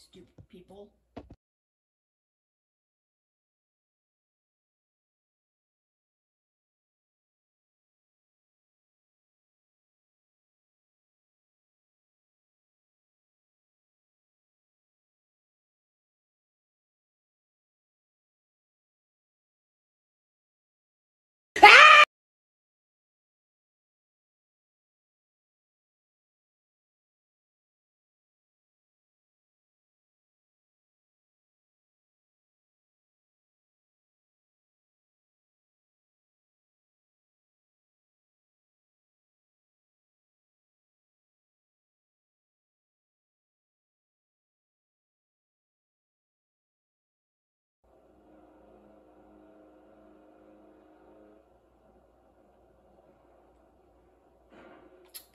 Stupid people.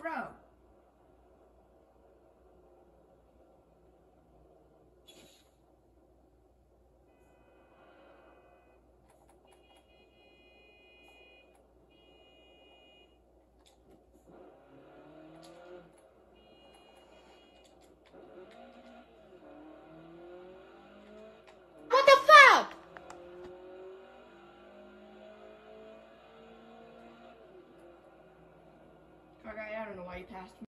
Bro. Okay, I don't know why you passed me.